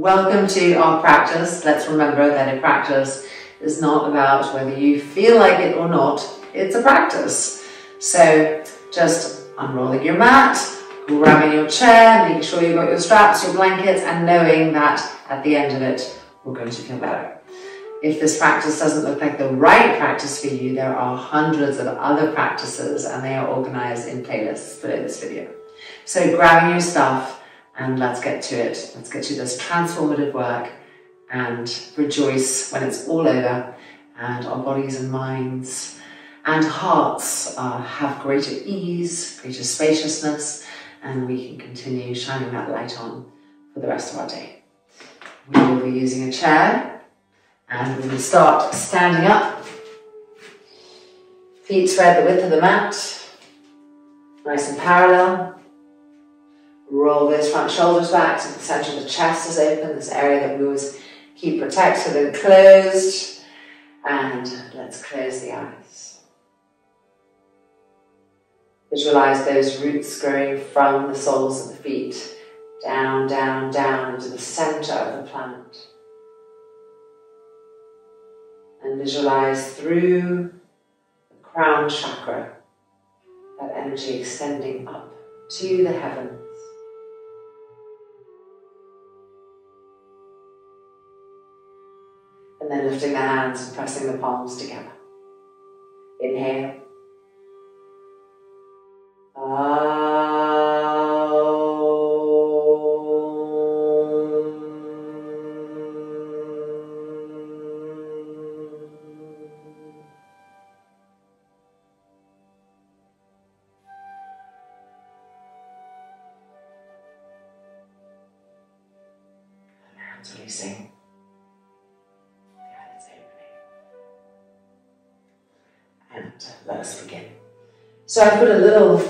Welcome to our practice. Let's remember that a practice is not about whether you feel like it or not, it's a practice. So just unrolling your mat, grabbing your chair, making sure you've got your straps, your blankets, and knowing that at the end of it, we're going to feel better. If this practice doesn't look like the right practice for you, there are hundreds of other practices and they are organized in playlists below this video. So grabbing your stuff and let's get to it. Let's get to this transformative work and rejoice when it's all over and our bodies and minds and hearts uh, have greater ease, greater spaciousness, and we can continue shining that light on for the rest of our day. We will be using a chair and we will start standing up. Feet spread the width of the mat. Nice and parallel. Roll those front shoulders back so the center of the chest is open, this area that we always keep protected and closed. And let's close the eyes. Visualize those roots growing from the soles of the feet, down, down, down into the center of the plant and visualize through the crown chakra that energy extending up to the heavens. And then lifting the hands and pressing the palms together. Inhale. releasing. So I put a little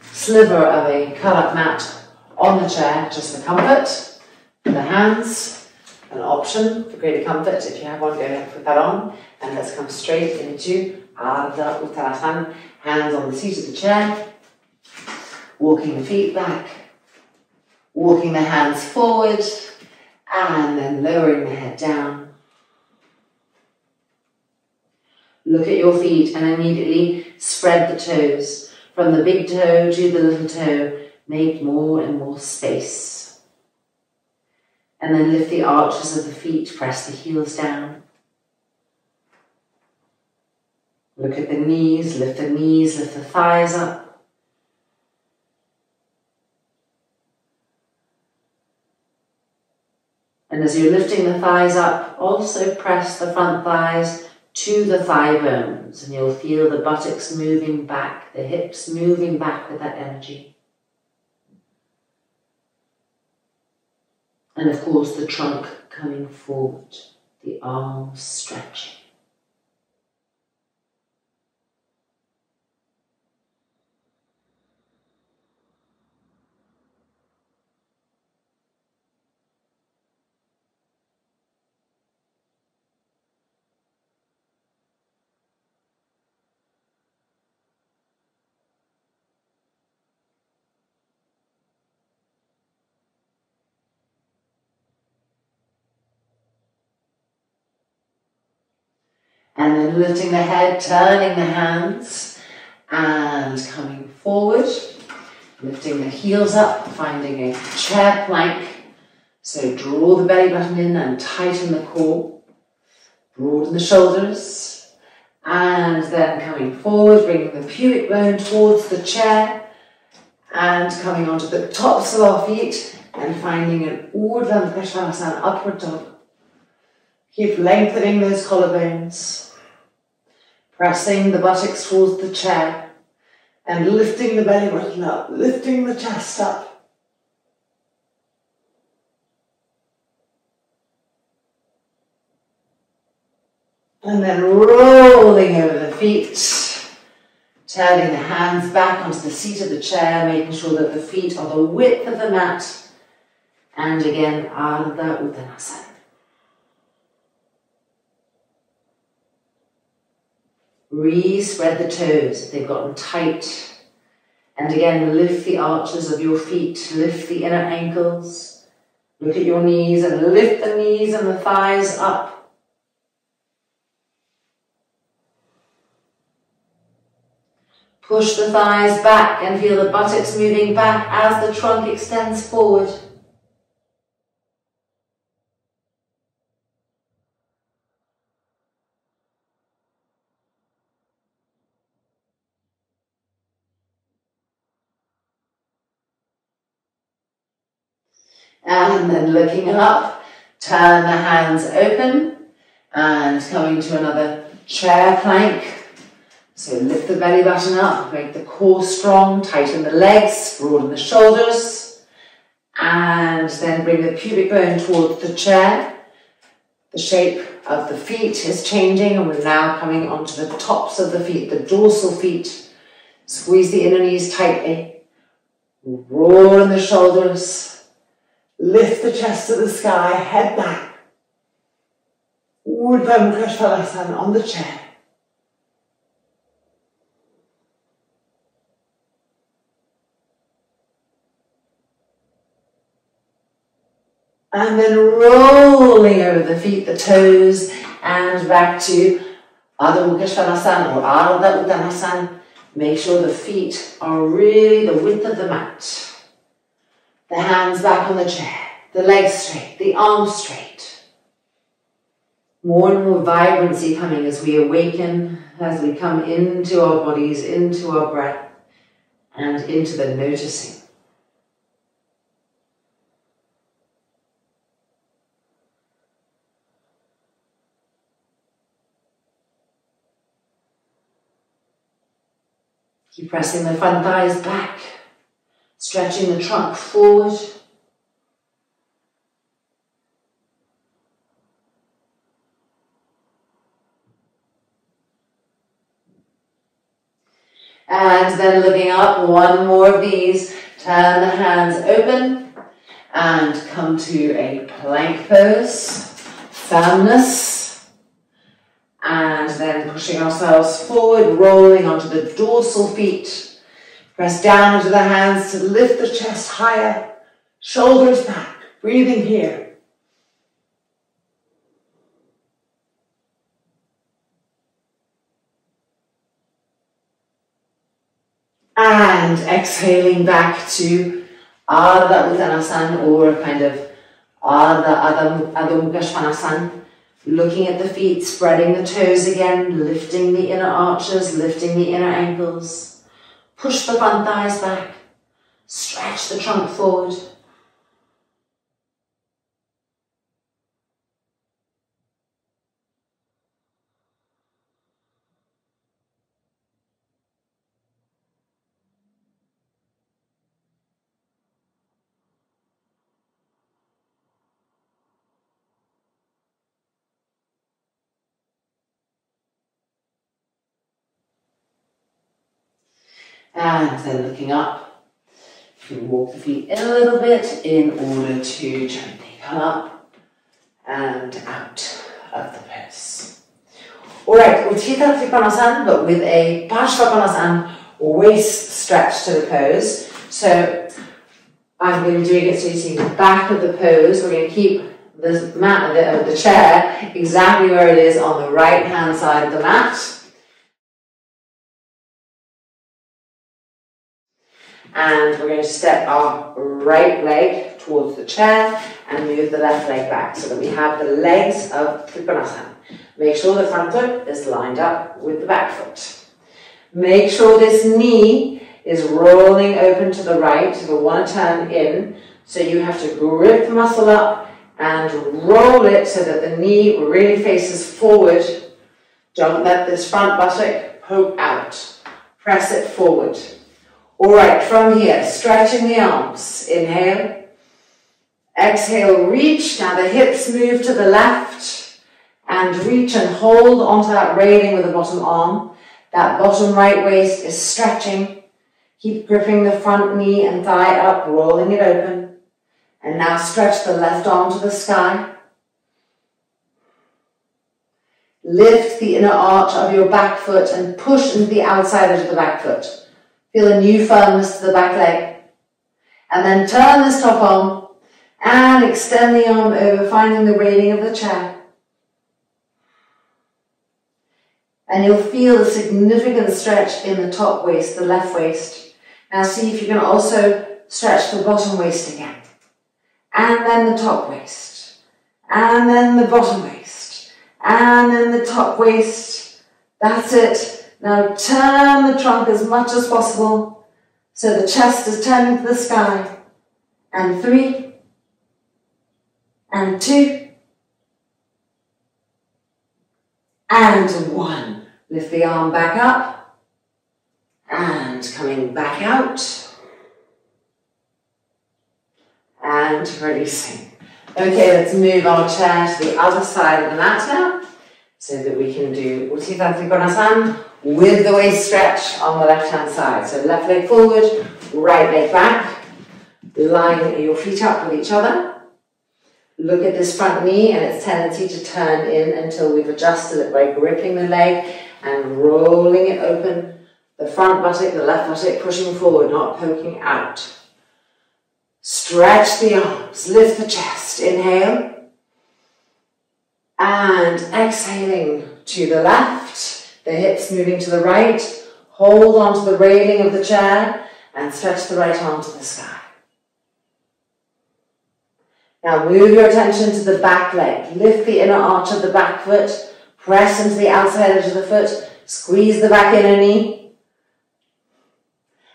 sliver of a curl-up mat on the chair just for comfort. For the hands, an option for greater comfort. If you have one, go ahead and put that on. And let's come straight into Ardha Uttanasana. Hands on the seat of the chair. Walking the feet back. Walking the hands forward and then lowering the head down. Look at your feet and immediately spread the toes from the big toe to the little toe. Make more and more space. And then lift the arches of the feet, press the heels down. Look at the knees, lift the knees, lift the thighs up. And as you're lifting the thighs up, also press the front thighs to the thigh bones and you'll feel the buttocks moving back, the hips moving back with that energy. And of course the trunk coming forward, the arms stretching. And then lifting the head, turning the hands, and coming forward. Lifting the heels up, finding a chair plank. So draw the belly button in and tighten the core. Broaden the shoulders. And then coming forward, bringing the pubic bone towards the chair. And coming onto the tops of our feet and finding an Urdhva Trikonasana, upward dog. Keep lengthening those collarbones pressing the buttocks towards the chair and lifting the belly button up, lifting the chest up. And then rolling over the feet, turning the hands back onto the seat of the chair, making sure that the feet are the width of the mat. And again, Ardha Uttanasana. Re-spread the toes if they've gotten tight. And again, lift the arches of your feet, lift the inner ankles, Look at your knees and lift the knees and the thighs up. Push the thighs back and feel the buttocks moving back as the trunk extends forward. Um, and then looking up, turn the hands open and coming to another chair plank. So lift the belly button up, make the core strong, tighten the legs, broaden the shoulders, and then bring the pubic bone towards the chair. The shape of the feet is changing and we're now coming onto the tops of the feet, the dorsal feet. Squeeze the inner knees tightly, broaden the shoulders, Lift the chest to the sky, head back. Urdhva Mukha Svanasana on the chair. And then rolling over the feet, the toes, and back to Adho Mukha Svanasana or Ardha Uttanasana. Make sure the feet are really the width of the mat. The hands back on the chair, the legs straight, the arms straight. More and more vibrancy coming as we awaken, as we come into our bodies, into our breath, and into the noticing. Keep pressing the front thighs back stretching the trunk forward. And then looking up, one more of these. Turn the hands open and come to a plank pose. Firmness. And then pushing ourselves forward, rolling onto the dorsal feet. Press down into the hands to lift the chest higher, shoulders back, breathing here. And exhaling back to Ardha Uttanasana or a kind of Ardha Adho Mukha. Looking at the feet, spreading the toes again, lifting the inner arches, lifting the inner ankles. Push the front thighs back. Stretch the trunk forward. And then looking up, you can walk the feet in a little bit in order to gently come up and out of the pose. All right, Utthita Trikonasana, but with a Parsvakonasana waist stretch to the pose. So I'm going to doing it so you see the back of the pose. We're going to keep the mat, the, uh, the chair exactly where it is on the right hand side of the mat. And we're going to step our right leg towards the chair and move the left leg back so that we have the legs of Trikonasana. Make sure the front foot is lined up with the back foot. Make sure this knee is rolling open to the right, so we want to turn in, so you have to grip the muscle up and roll it so that the knee really faces forward. Don't let this front buttock poke out. Press it forward. All right, from here, stretching the arms. Inhale. Exhale, reach. Now the hips move to the left and reach and hold onto that railing with the bottom arm. That bottom right waist is stretching. Keep gripping the front knee and thigh up, rolling it open. And now stretch the left arm to the sky. Lift the inner arch of your back foot and push into the outside edge of the back foot. Feel a new firmness to the back leg. And then turn this top arm And extend the arm over, finding the railing of the chair. And you'll feel a significant stretch in the top waist, the left waist. Now see if you can also stretch the bottom waist again. And then the top waist. And then the bottom waist. And then the top waist. That's it. Now turn the trunk as much as possible so the chest is turning to the sky. And three. And two. And one. Lift the arm back up. And coming back out. And releasing. Okay, let's move our chair to the other side of the mat now. So that we can do Utthita Trikonasana with the waist stretch on the left hand side. So left leg forward, right leg back. Line your feet up with each other. Look at this front knee and its tendency to turn in until we've adjusted it by gripping the leg and rolling it open. The front buttock, the left buttock pushing forward, not poking out. Stretch the arms, lift the chest. Inhale. And exhaling to the left, the hips moving to the right. Hold onto the railing of the chair and stretch the right arm to the sky. Now move your attention to the back leg. Lift the inner arch of the back foot. Press into the outside edge of the foot. Squeeze the back inner knee.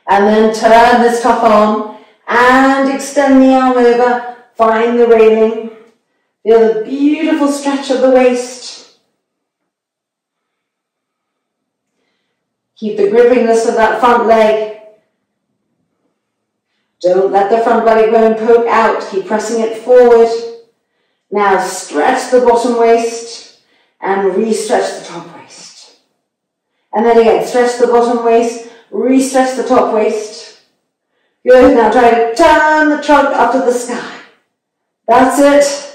And then turn this top arm and extend the arm over. Find the railing. Feel the beautiful stretch of the waist. Keep the grippiness of that front leg don't let the front body bone poke out. Keep pressing it forward. Now stretch the bottom waist and re-stretch the top waist. And then again, stretch the bottom waist, re-stretch the top waist. Good, now try to turn the trunk up to the sky. That's it.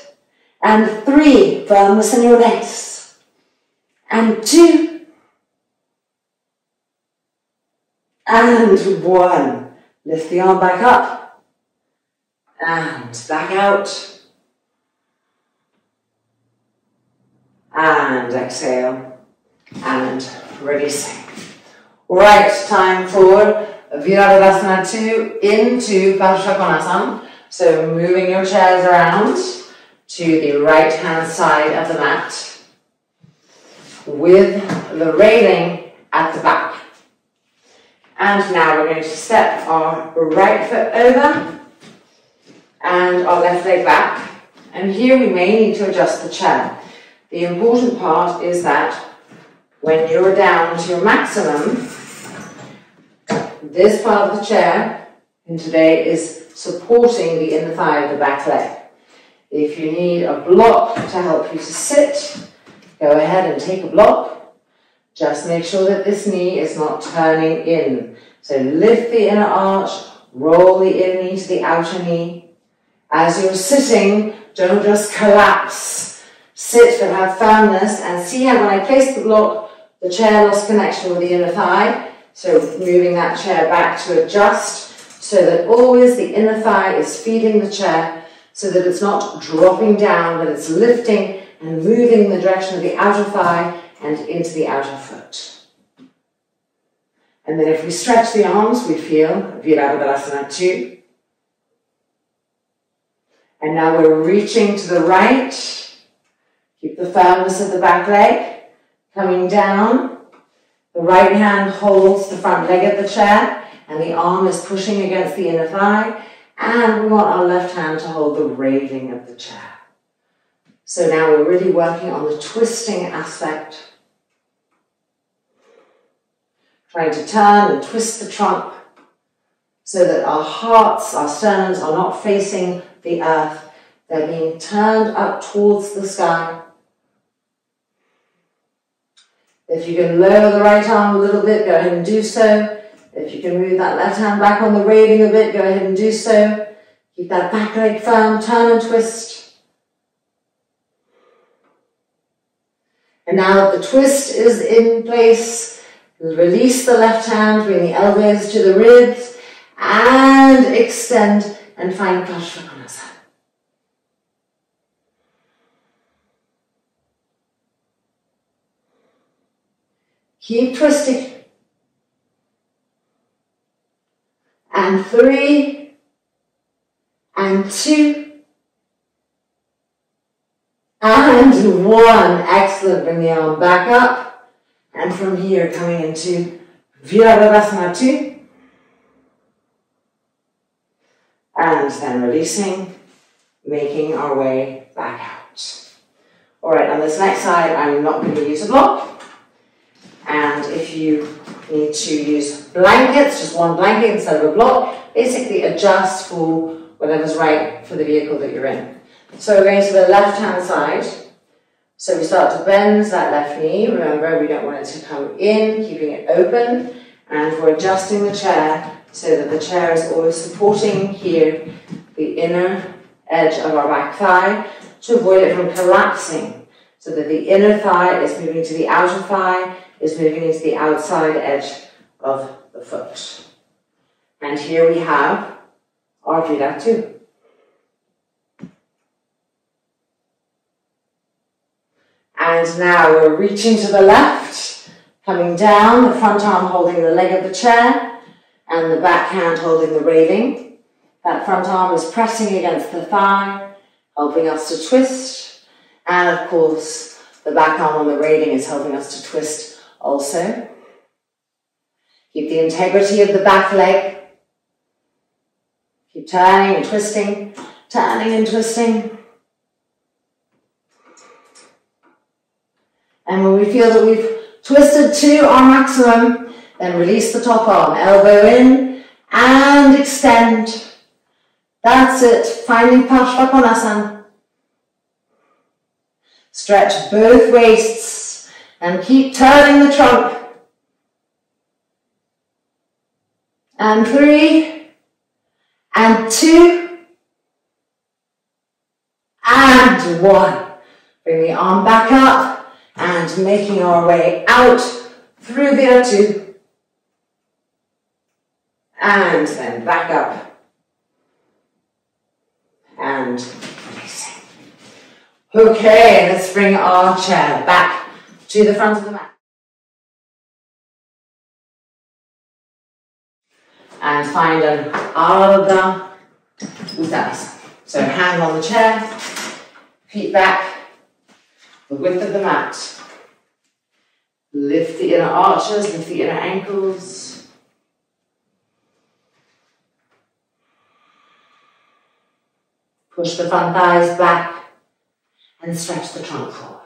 And three, firmness in your legs. And two. And one. Lift the arm back up and back out. And exhale and releasing. Right, time for Virabhadrasana 2 into Parsvakonasana. So moving your chairs around to the right hand side of the mat with the railing at the back. And now we're going to step our right foot over and our left leg back. And here we may need to adjust the chair. The important part is that when you're down to your maximum, this part of the chair in today is supporting the inner thigh of the back leg. If you need a block to help you to sit, go ahead and take a block. Just make sure that this knee is not turning in. So lift the inner arch, roll the inner knee to the outer knee. As you're sitting, don't just collapse. Sit but have firmness and see how when I place the block, the chair lost connection with the inner thigh. So moving that chair back to adjust so that always the inner thigh is feeding the chair so that it's not dropping down, but it's lifting and moving in the direction of the outer thigh and into the outer foot. And then if we stretch the arms, we feel Virabhadrasana 2. And now we're reaching to the right. Keep the firmness of the back leg. Coming down. The right hand holds the front leg of the chair and the arm is pushing against the inner thigh. And we want our left hand to hold the railing of the chair. So now we're really working on the twisting aspect trying to turn and twist the trunk so that our hearts, our sternums are not facing the earth. They're being turned up towards the sky. If you can lower the right arm a little bit, go ahead and do so. If you can move that left hand back on the railing a bit, go ahead and do so. Keep that back leg firm, turn and twist. And now the twist is in place, release the left hand, bring the elbows to the ribs, and extend and find Plashtva Keep twisting. And three, and two, and one. Excellent. Bring the arm back up. And from here, coming into Virabhadrasana 2. And then releasing, making our way back out. All right, on this next side, I'm not going to use a block. And if you need to use blankets, just one blanket instead of a block, basically adjust for whatever's right for the vehicle that you're in. So we're going to the left-hand side. So we start to bend that left knee. Remember, we don't want it to come in, keeping it open. And we're adjusting the chair so that the chair is always supporting here the inner edge of our back thigh to avoid it from collapsing. So that the inner thigh is moving to the outer thigh, is moving into the outside edge of the foot. And here we have our two. And now we're reaching to the left, coming down, the front arm holding the leg of the chair, and the back hand holding the railing. That front arm is pressing against the thigh, helping us to twist. And of course, the back arm on the railing is helping us to twist also. Keep the integrity of the back leg. Keep turning and twisting, turning and twisting. And when we feel that we've twisted to our maximum, then release the top arm, elbow in and extend. That's it, finding Parsvakonasana. Stretch both waists and keep turning the trunk. And three, and two, and one. Bring the arm back up and making our way out through there too. And then back up. And releasing. Okay, let's bring our chair back to the front of the mat. And find an Ardha Uttanasana. So hand on the chair, feet back, the width of the mat. Lift the inner arches, lift the inner ankles. Push the front thighs back and stretch the trunk forward.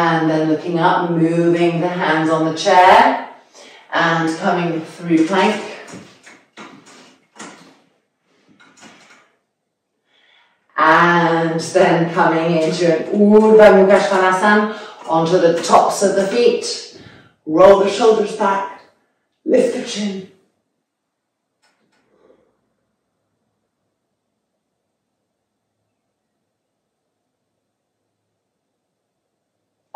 And then looking up, moving the hands on the chair and coming through plank. And then coming into an Urdhva Mukhasvanasana onto the tops of the feet. Roll the shoulders back, lift the chin.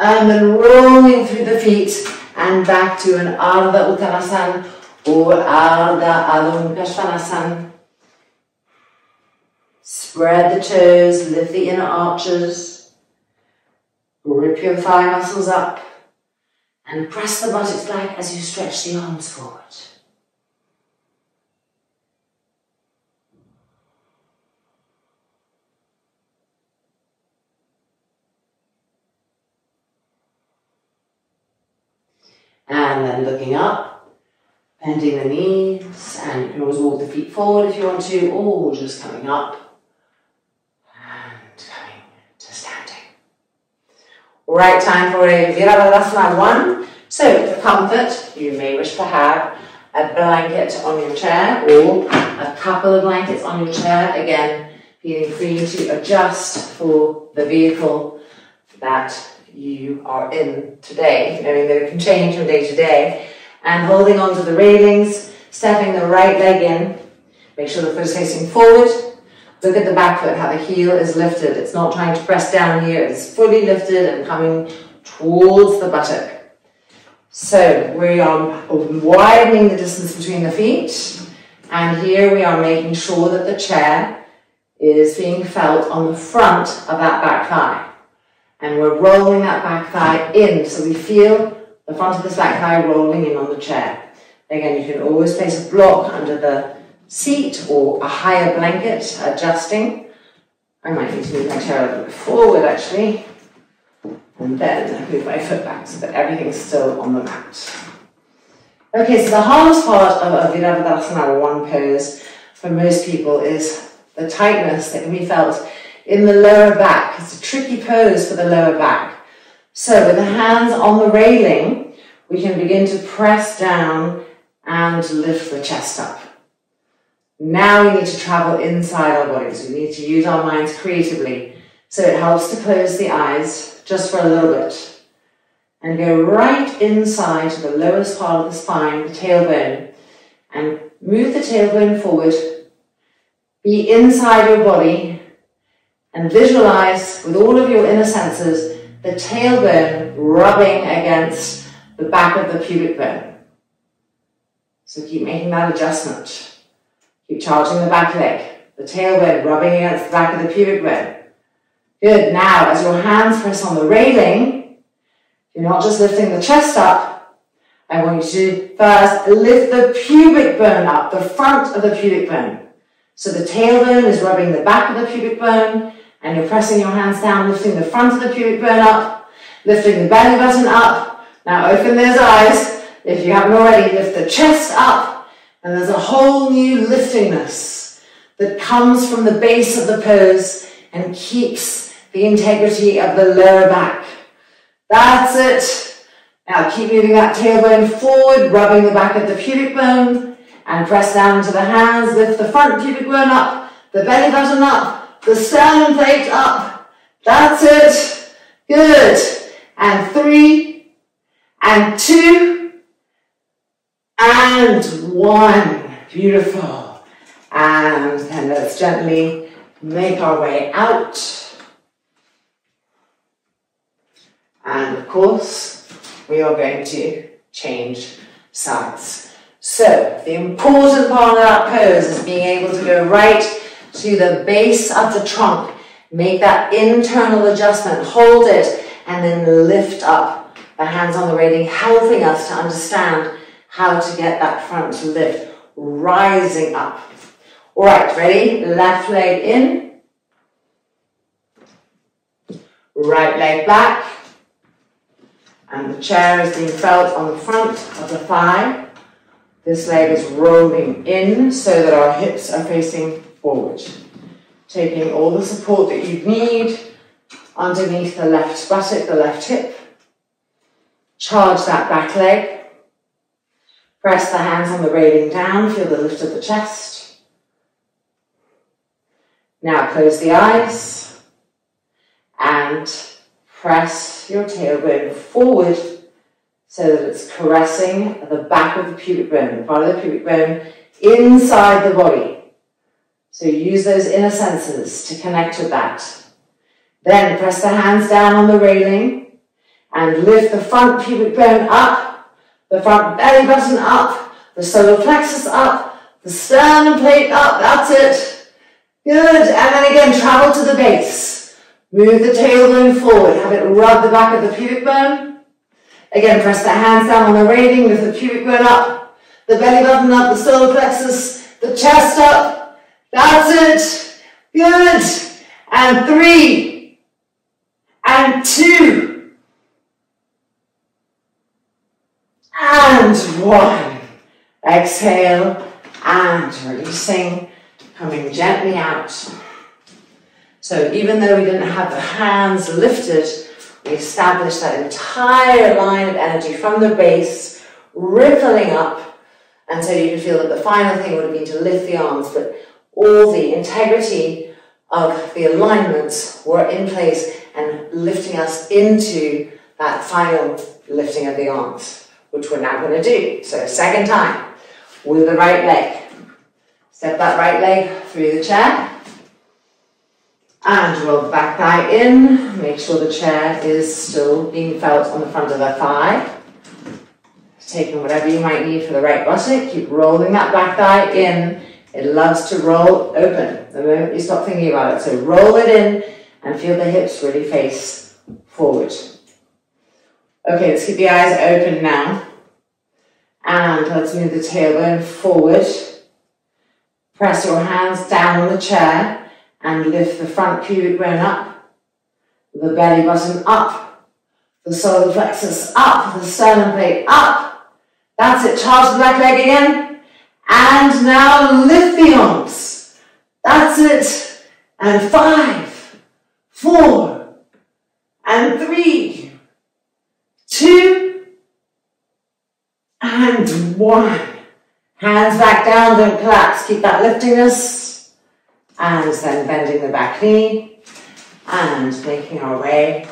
And then rolling through the feet and back to an Ardha Uttanasana or Ardha Adho Mukha Svanasana. Spread the toes, lift the inner arches, rip your thigh muscles up, and press the buttocks back as you stretch the arms forward. And then looking up, bending the knees, and you can always walk the feet forward if you want to, or just coming up and coming to standing. Right, time for a Virabhadrasana 1. So, for comfort, you may wish to have a blanket on your chair or a couple of blankets on your chair. Again, feeling free to adjust for the vehicle that you are in today, knowing that it can change from day to day, and holding on to the railings, stepping the right leg in, make sure the foot is facing forward, Look at the back foot, how the heel is lifted. It's not trying to press down here. It's fully lifted and coming towards the buttock. So we are widening the distance between the feet. And here we are making sure that the chair is being felt on the front of that back thigh. And we're rolling that back thigh in. So we feel the front of this back thigh rolling in on the chair. Again, you can always place a block under the seat or a higher blanket, adjusting. I might need to move my chair a little bit forward actually. And then I move my foot back so that everything's still on the mat. Okay, so the hardest part of, of Virabhadrasana, one pose, for most people is the tightness that can be felt in the lower back. It's a tricky pose for the lower back. So with the hands on the railing, we can begin to press down and lift the chest up. Now we need to travel inside our bodies. We need to use our minds creatively. So it helps to close the eyes just for a little bit. And go right inside to the lowest part of the spine, the tailbone. And move the tailbone forward. Be inside your body. And visualize with all of your inner senses the tailbone rubbing against the back of the pubic bone. So keep making that adjustment. Keep charging the back leg, the tailbone rubbing against the back of the pubic bone. Good. Now, as your hands press on the railing, you're not just lifting the chest up. I want you to first lift the pubic bone up, the front of the pubic bone. So the tailbone is rubbing the back of the pubic bone, and you're pressing your hands down, lifting the front of the pubic bone up, lifting the belly button up. Now open those eyes. If you haven't already, lift the chest up, and there's a whole new liftingness that comes from the base of the pose and keeps the integrity of the lower back. That's it. Now keep moving that tailbone forward, rubbing the back of the pubic bone, and press down into the hands, lift the front pubic bone up, the belly button up, the sternum plate up. That's it. Good. And three, and two, and one. Beautiful. And then let's gently make our way out. And of course, we are going to change sides. So, the important part of that pose is being able to go right to the base of the trunk. Make that internal adjustment, hold it, and then lift up the hands on the railing, helping us to understand how to get that front to lift, rising up. All right, ready? Left leg in. Right leg back. And the chair is being felt on the front of the thigh. This leg is rolling in so that our hips are facing forward. Taking all the support that you need underneath the left buttock, the left hip. Charge that back leg. Press the hands on the railing down, feel the lift of the chest. Now close the eyes and press your tailbone forward so that it's caressing the back of the pubic bone, the part of the pubic bone inside the body. So use those inner senses to connect with that. Then press the hands down on the railing and lift the front pubic bone up the front belly button up, the solar plexus up, the sternum plate up, that's it. Good, and then again, travel to the base. Move the tailbone forward, have it rub the back of the pubic bone. Again, press the hands down on the railing, lift the pubic bone up, the belly button up, the solar plexus, the chest up. That's it. Good. And three, and two, and one. Exhale and releasing, coming gently out. So even though we didn't have the hands lifted, we established that entire line of energy from the base, rippling up. And so you can feel that the final thing would have been to lift the arms, but all the integrity of the alignments were in place and lifting us into that final lifting of the arms which we're now going to do. So second time, with the right leg. Step that right leg through the chair. And roll the back thigh in. Make sure the chair is still being felt on the front of the thigh. Taking whatever you might need for the right buttock. Keep rolling that back thigh in. It loves to roll open the moment you stop thinking about it. So roll it in and feel the hips really face forward. Okay, let's keep the eyes open now. And let's move the tailbone forward. Press your hands down on the chair and lift the front pubic bone up, the belly button up, the solar plexus up, the sternum plate up. That's it. Charge the back leg again. And now lift the arms. That's it. And five, four, and three, two, and one. Hands back down, don't collapse. Keep that liftingness. And then bending the back knee. And making our way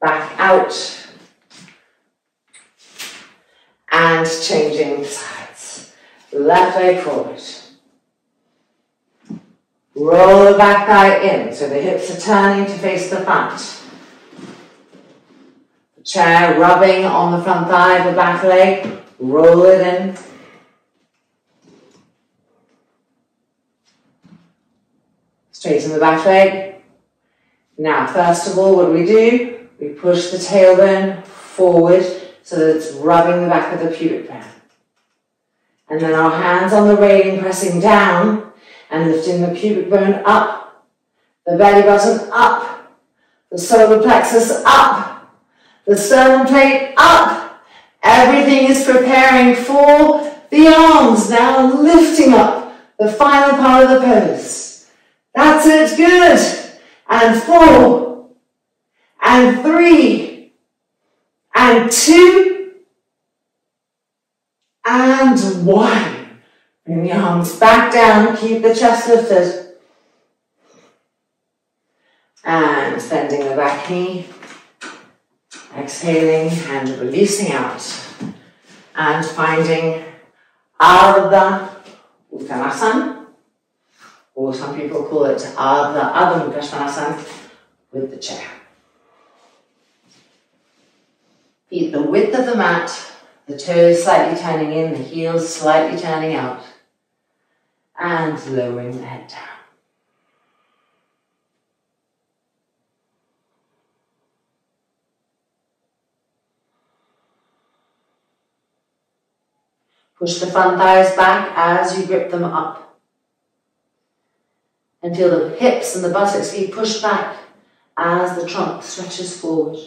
back out. And changing sides. Left leg forward. Roll the back thigh in, so the hips are turning to face the front. The chair rubbing on the front thigh, the back leg, roll it in. Straighten the back leg. Now, first of all, what do we do? We push the tailbone forward so that it's rubbing the back of the pubic bone. And then our hands on the railing pressing down and lifting the pubic bone up, the belly button up, the solar plexus up, the sternum plate up. Everything is preparing for the arms, now lifting up the final part of the pose. That's it, good. And four, and three, and two, and one. Bring the arms back down, keep the chest lifted. And bending the back knee. Exhaling and releasing out. And finding Ardha Uttanasana. Or some people call it Ardha Adho Mukha with the chair. Feet the width of the mat, the toes slightly turning in, the heels slightly turning out and lowering the head down. Push the front thighs back as you grip them up. And feel the hips and the buttocks be pushed back as the trunk stretches forward.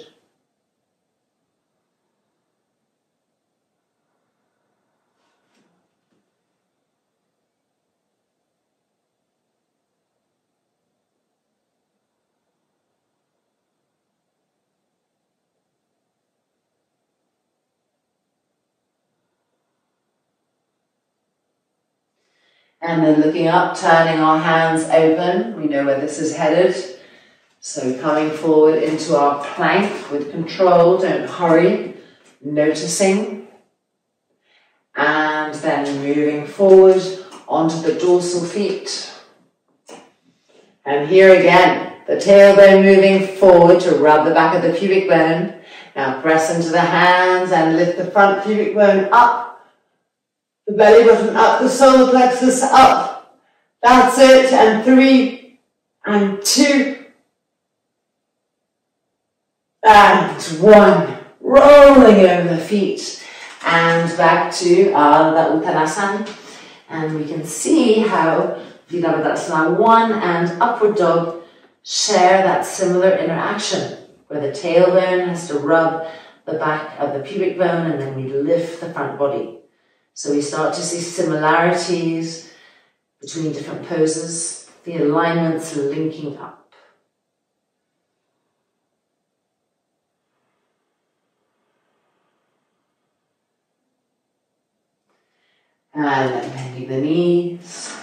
And then looking up, turning our hands open. We know where this is headed. So coming forward into our plank with control, don't hurry, noticing. And then moving forward onto the dorsal feet. And here again, the tailbone moving forward to rub the back of the pubic bone. Now press into the hands and lift the front pubic bone up the belly button up, the solar plexus up. That's it. And three, and two, and one. Rolling over the feet and back to Ardha Uttanasana. And we can see how Virabhadrasana 1 and Upward Dog share that similar interaction where the tailbone has to rub the back of the pubic bone and then we lift the front body. So we start to see similarities between different poses, the alignments linking up. And bending the knees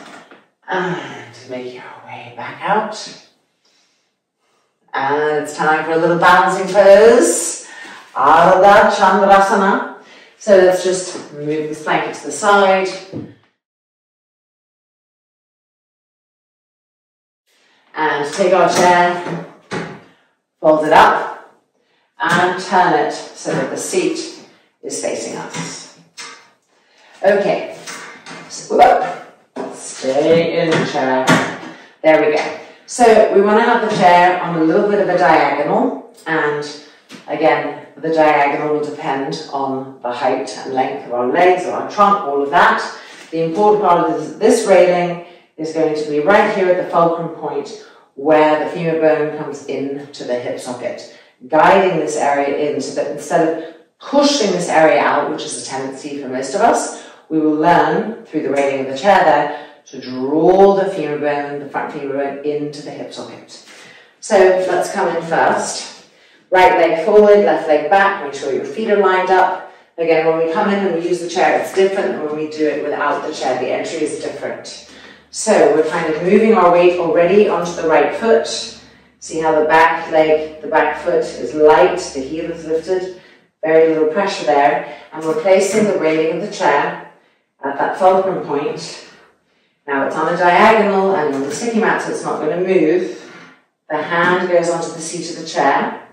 and make your way back out. And it's time for a little balancing pose. Ardha Chandrasana. So let's just move this blanket to the side. And take our chair, fold it up, and turn it so that the seat is facing us. Okay, so, stay in the chair. There we go. So we want to have the chair on a little bit of a diagonal, and again, the diagonal will depend on the height and length of our legs or our trunk, all of that. The important part of this, this railing is going to be right here at the fulcrum point where the femur bone comes into the hip socket, guiding this area in so that instead of pushing this area out, which is a tendency for most of us, we will learn through the railing of the chair there to draw the femur bone, the front femur bone, into the hip socket. So let's come in first. Right leg forward, left leg back, make sure your feet are lined up. Again, when we come in and we use the chair, it's different than when we do it without the chair. The entry is different. So we're kind of moving our weight already onto the right foot. See how the back leg, the back foot is light, the heel is lifted, very little pressure there. And we're placing the railing of the chair at that fulcrum point. Now it's on a diagonal and on the sticky mat, so it's not going to move. The hand goes onto the seat of the chair.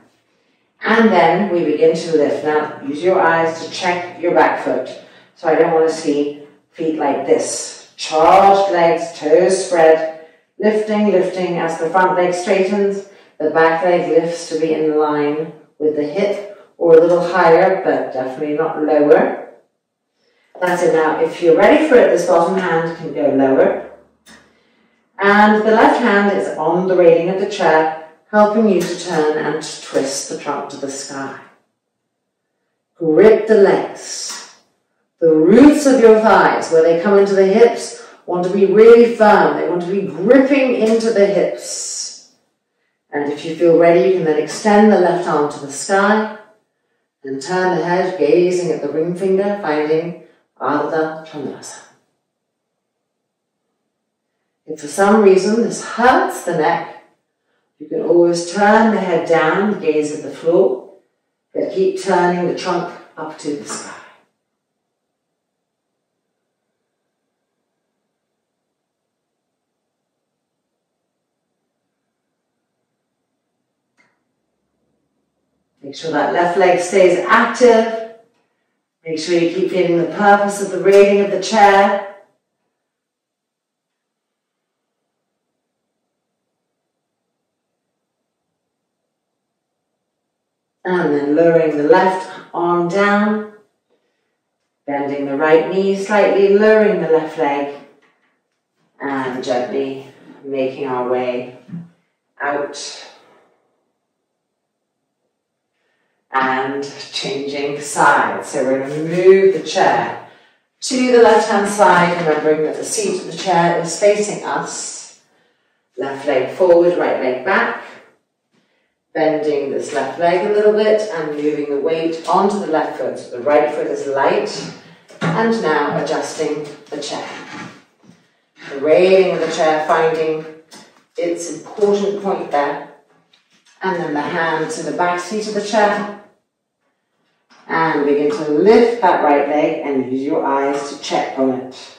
And then we begin to lift. Now, use your eyes to check your back foot. So I don't want to see feet like this. Charged legs, toes spread, lifting, lifting as the front leg straightens. The back leg lifts to be in line with the hip or a little higher, but definitely not lower. That's it now. If you're ready for it, this bottom hand can go lower. And the left hand is on the railing of the chair helping you to turn and twist the trunk to the sky. Grip the legs. The roots of your thighs, where they come into the hips, want to be really firm. They want to be gripping into the hips. And if you feel ready, you can then extend the left arm to the sky and turn the head, gazing at the ring finger, finding Ardha Chandrasana. If for some reason this hurts the neck, you can always turn the head down, gaze at the floor, but keep turning the trunk up to the sky. Make sure that left leg stays active. Make sure you keep feeling the purpose of the railing of the chair. And then lowering the left arm down, bending the right knee slightly, lowering the left leg, and gently making our way out. And changing sides. So we're going to move the chair to the left hand side, remembering that the seat of the chair is facing us. Left leg forward, right leg back bending this left leg a little bit and moving the weight onto the left foot. So the right foot is light. And now adjusting the chair. The railing of the chair, finding its important point there. And then the hand to the back seat of the chair. And begin to lift that right leg and use your eyes to check on it.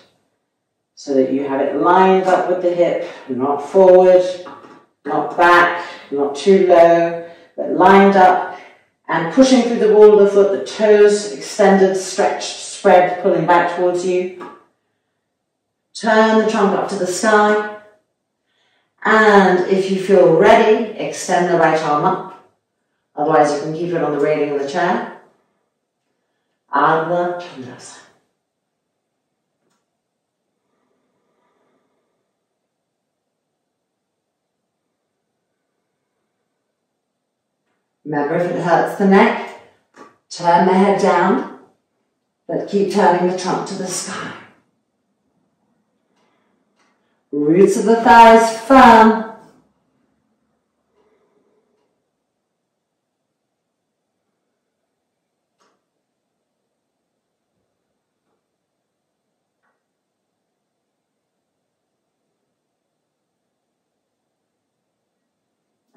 So that you have it lined up with the hip, not forward, not back, not too low, but lined up and pushing through the wall of the foot, the toes extended, stretched, spread, pulling back towards you. Turn the trunk up to the sky. And if you feel ready, extend the right arm up. Otherwise, you can keep it on the railing of the chair. Ardha Chandrasana. Remember, if it hurts the neck, turn the head down, but keep turning the trunk to the sky. Roots of the thighs firm.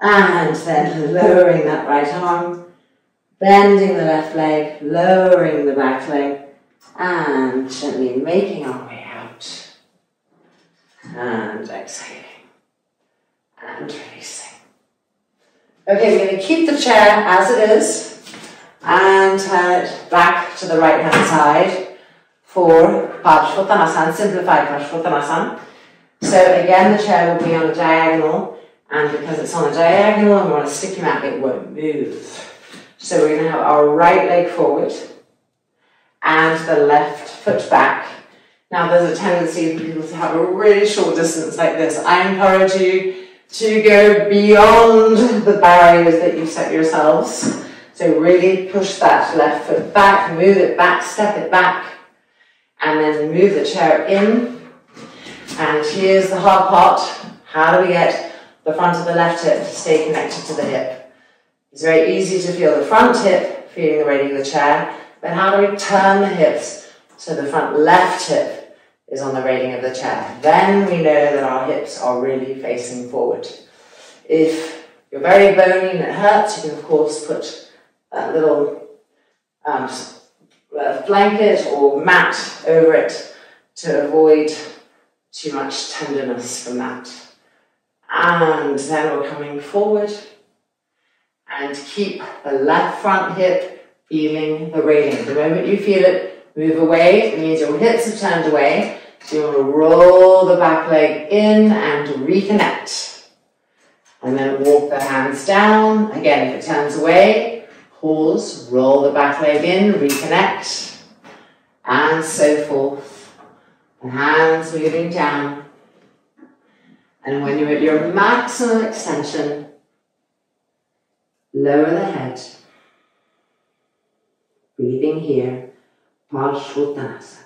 And then lowering that right arm, bending the left leg, lowering the back leg, and gently making our way out. And exhaling. and releasing. Okay, we're going to keep the chair as it is and turn it back to the right hand side for Parshvottanasana, simplified Parshvottanasana. So again, the chair will be on a diagonal, and because it's on a diagonal and we want to stick sticky mat, it won't move. So we're going to have our right leg forward and the left foot back. Now there's a tendency for people to have a really short distance like this. I encourage you to go beyond the barriers that you've set yourselves. So really push that left foot back, move it back, step it back, and then move the chair in. And here's the hard part. How do we get the front of the left hip to stay connected to the hip? It's very easy to feel the front hip feeling the weight of the chair, but how do we turn the hips so the front left hip is on the rating of the chair? Then we know that our hips are really facing forward. If you're very bony and it hurts, you can of course put a little um, blanket or mat over it to avoid too much tenderness from that. And then we're coming forward and keep the left front hip feeling the railing. The moment you feel it move away, it means your hips have turned away. So you want to roll the back leg in and reconnect. And then walk the hands down. Again, if it turns away, pause, roll the back leg in, reconnect, and so forth. The hands moving down. And when you're at your maximum extension, lower the head. Breathing here, Parshvottanasana.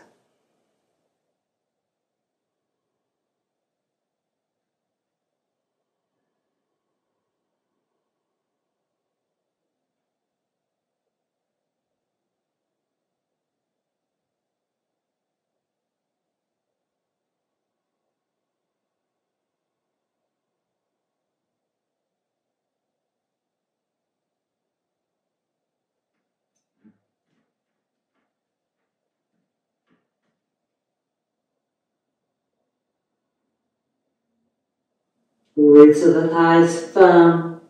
Roots of the thighs firm.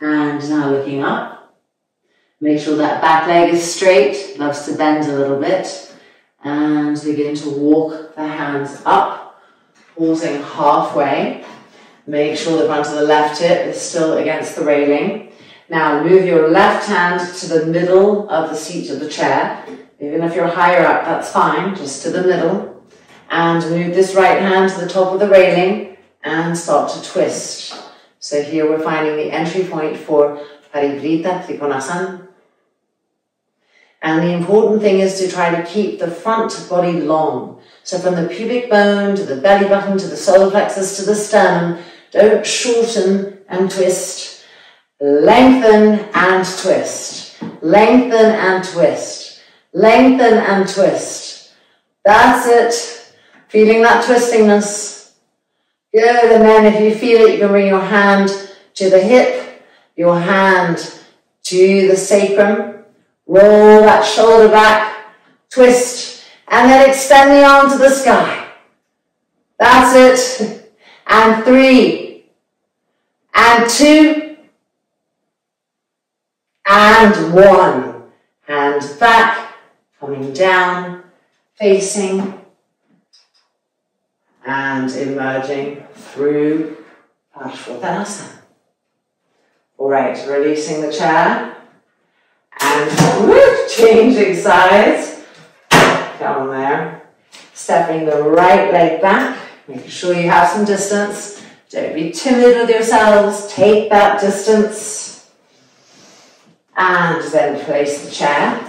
And now looking up. Make sure that back leg is straight, loves to bend a little bit. And begin to walk the hands up, pausing halfway. Make sure the front of the left hip is still against the railing. Now move your left hand to the middle of the seat of the chair. Even if you're higher up, that's fine, just to the middle. And move this right hand to the top of the railing and start to twist. So here we're finding the entry point for Parivrtta Trikonasana. And the important thing is to try to keep the front body long. So from the pubic bone to the belly button to the solar plexus to the sternum, don't shorten and twist. Lengthen and twist. Lengthen and twist. Lengthen and twist. That's it. Feeling that twistingness. Good. And then if you feel it, you can bring your hand to the hip, your hand to the sacrum, Roll that shoulder back, twist, and then extend the arm to the sky. That's it. And three, and two, and one. Hand back, coming down, facing, and emerging through Parshvottanasana. All right, releasing the chair and whoo, changing sides. Down there. Stepping the right leg back, making sure you have some distance. Don't be timid with yourselves, take that distance. And then place the chair,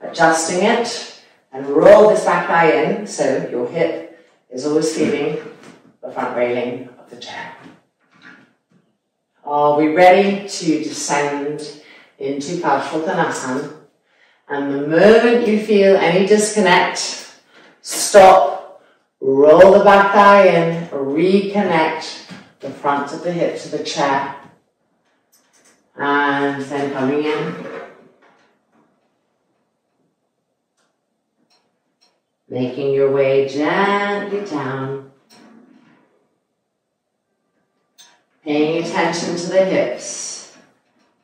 adjusting it, and roll this back thigh in so your hip is always feeling the front railing of the chair. Are we ready to descend into Parshvottanasana. And the moment you feel any disconnect, stop, roll the back thigh in, reconnect the front of the hip to the chair. And then coming in. Making your way gently down. Paying attention to the hips.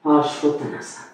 ああ、しこったなさ。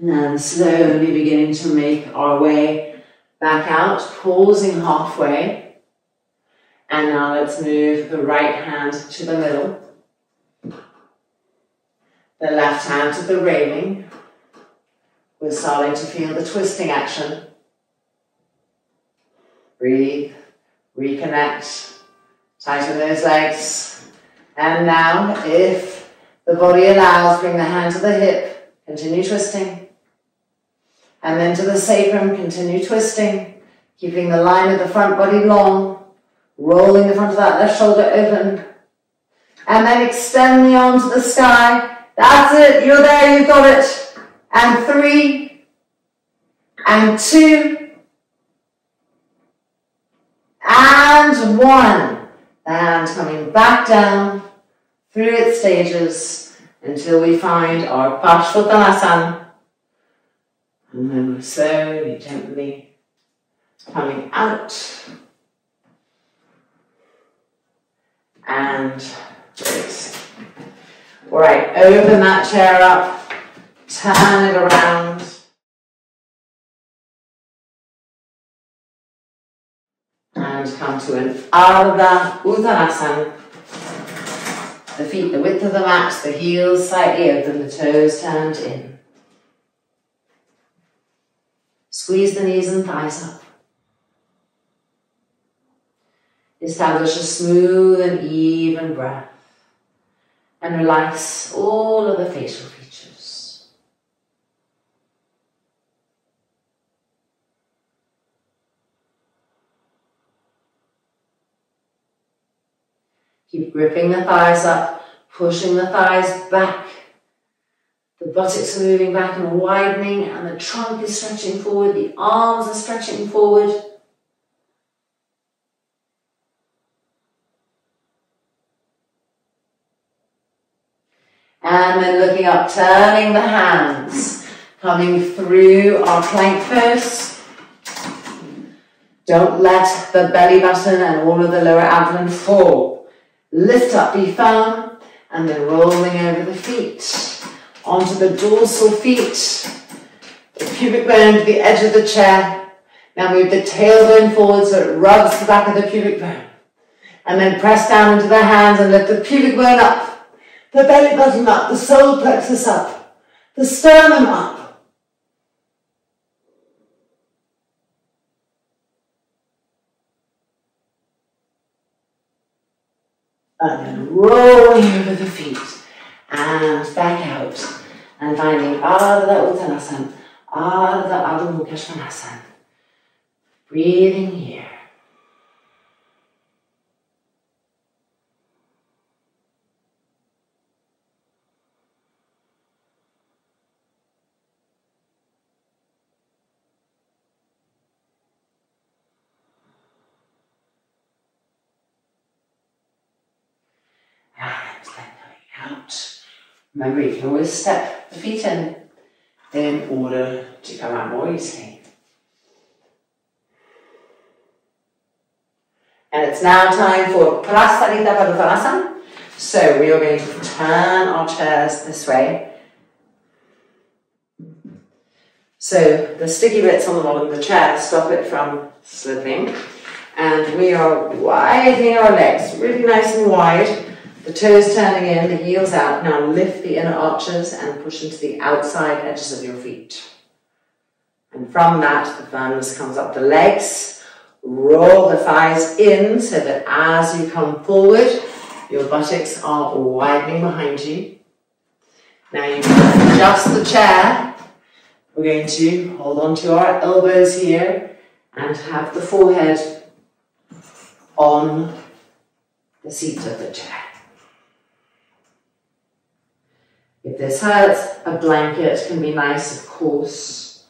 And then slowly beginning to make our way back out, pausing halfway. And now let's move the right hand to the middle. The left hand to the railing. We're starting to feel the twisting action. Breathe, reconnect, tighten those legs. And now, if the body allows, bring the hand to the hip, continue twisting. And then to the sacrum, continue twisting, keeping the line of the front body long, rolling the front of that left shoulder open. And then extend the arm to the sky. That's it, you're there, you've got it. And three, and two, and one. And coming back down through its stages until we find our Parshvottanasana and then we're slowly, gently coming out and releasing. All right, open that chair up, turn it around. And come to an Ardha Uttanasana. The feet the width of the mat, the heels slightly open, the toes turned in. Squeeze the knees and thighs up. Establish a smooth and even breath. And relax all of the facial features. Keep gripping the thighs up, pushing the thighs back the buttocks are moving back and widening, and the trunk is stretching forward, the arms are stretching forward. And then looking up, turning the hands, coming through our plank pose. Don't let the belly button and all of the lower abdomen fall. Lift up, be firm, and then rolling over the feet onto the dorsal feet, the pubic bone to the edge of the chair. Now move the tailbone forward so it rubs the back of the pubic bone. And then press down into the hands and lift the pubic bone up, the belly button up, the solar plexus up, the sternum up. And then rolling over the feet and back out and finding Ardha Uttanasana, Ardha Adho Mukha Svanasana. Breathing here. And then coming out. Remember, you can always step the feet in in order to come out more easily. And it's now time for Prasarita Padottanasana. So we are going to turn our chairs this way. So the sticky bits on the bottom of the chair stop it from slipping. And we are widening our legs, really nice and wide. The toes turning in, the heels out. Now lift the inner arches and push into the outside edges of your feet. And from that, the firmness comes up the legs. Roll the thighs in so that as you come forward, your buttocks are widening behind you. Now you can adjust the chair. We're going to hold on to our elbows here and have the forehead on the seat of the chair. If this hurts, a blanket can be nice, of course.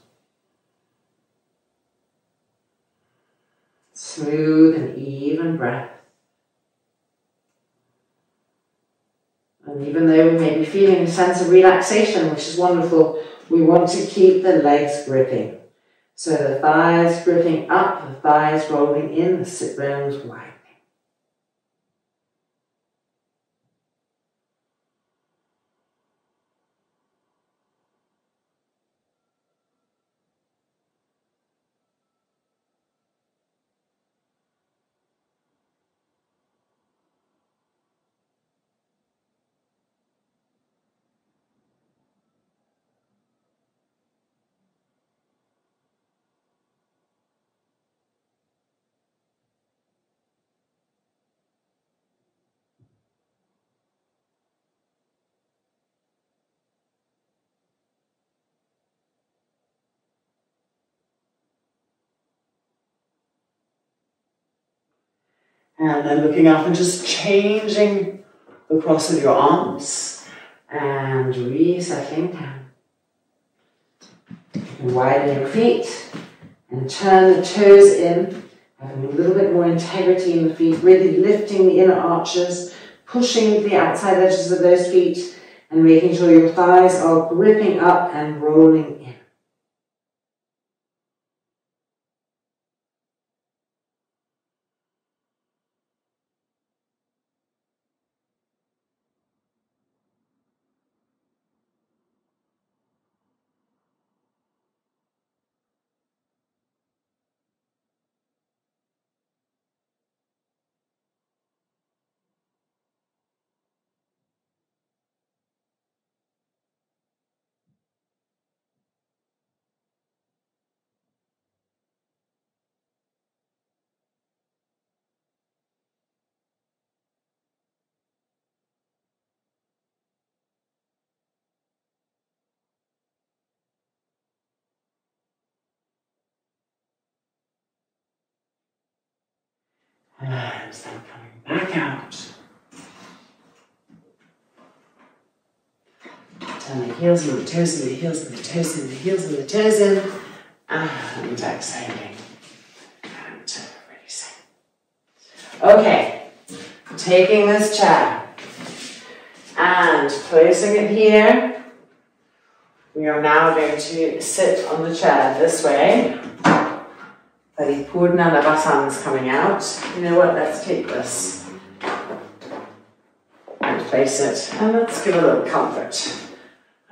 Smooth and even breath. And even though we may be feeling a sense of relaxation, which is wonderful, we want to keep the legs gripping. So the thighs gripping up, the thighs rolling in, the sit bones wide. And then looking up and just changing the cross of your arms and resettling down. And widen your feet and turn the toes in, having a little bit more integrity in the feet, really lifting the inner arches, pushing the outside edges of those feet and making sure your thighs are gripping up and rolling in. And then coming back out. Turn the heels and the toes and the heels and the toes and the heels and the toes in. Ah, and exhaling. And releasing. Okay. Taking this chair and placing it here. We are now going to sit on the chair this way. Paripurna Navasan coming out. You know what, let's take this and place it. And let's give a little comfort.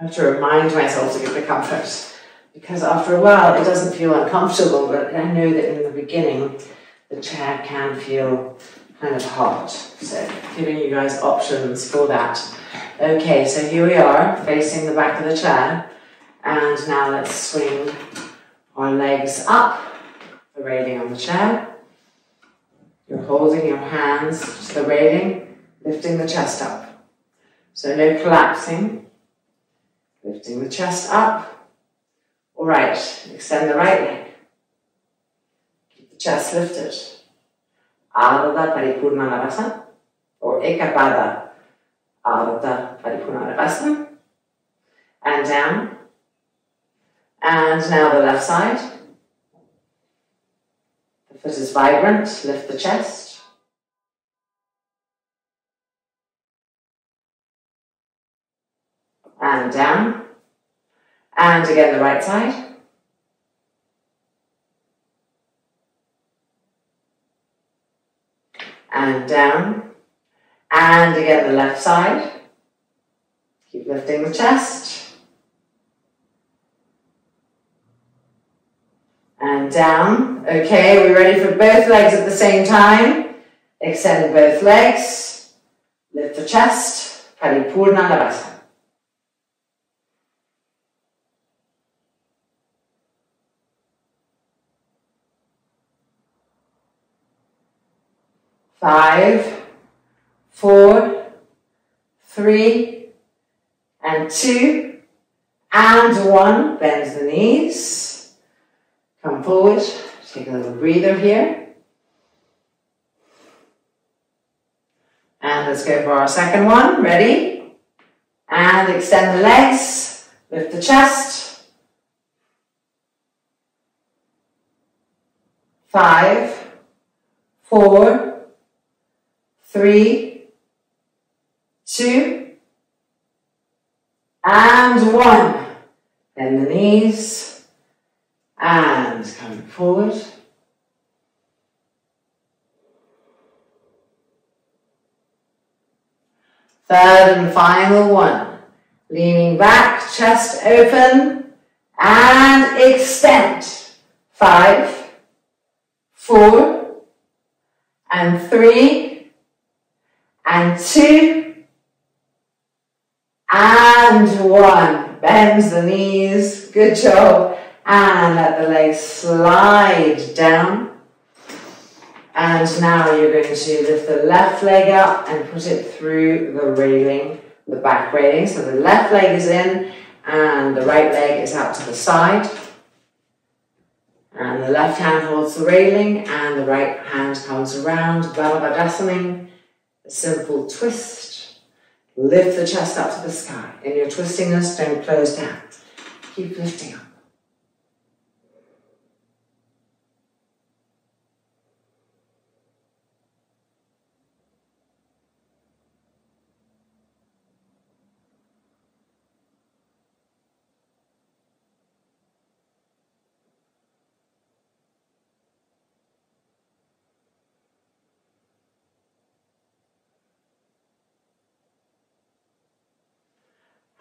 I have to remind myself to give the comfort because after a while it doesn't feel uncomfortable, but I know that in the beginning the chair can feel kind of hot. So giving you guys options for that. Okay, so here we are facing the back of the chair. And now let's swing our legs up the railing on the chair. You're holding your hands to the railing, lifting the chest up. So no collapsing, lifting the chest up. All right, extend the right leg. Keep the chest lifted. Ardha Paripurna Navasana or Ekapada Ardha Paripurna Navasana. And down. And now the left side. Foot is vibrant, lift the chest. And down. And again the right side. And down. And again, the left side. Keep lifting the chest. And down. Okay, we're ready for both legs at the same time. Extend both legs. Lift the chest. Paripurna Navasana. Five, four, three, and two, and one. Bend the knees. Come forward. Take a little breather here. And let's go for our second one. Ready? And extend the legs. Lift the chest. Five, four, three, two, and one. Bend the knees and coming forward. Third and final one. Leaning back, chest open, and extend. Five, four, and three, and two, and one. Bend the knees, good job. And let the legs slide down. And now you're going to lift the left leg up and put it through the railing, the back railing. So the left leg is in and the right leg is out to the side. And the left hand holds the railing and the right hand comes around, Baddha a simple twist. Lift the chest up to the sky. In your twistingness, don't close down. Keep lifting up.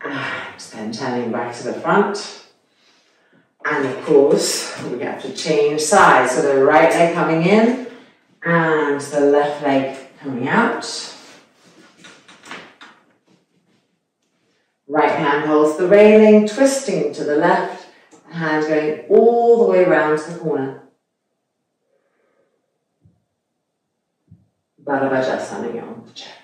And then turning back to the front. And of course, we have to change sides. So the right leg coming in and the left leg coming out. Right hand holds the railing, twisting to the left, hand going all the way around to the corner. On the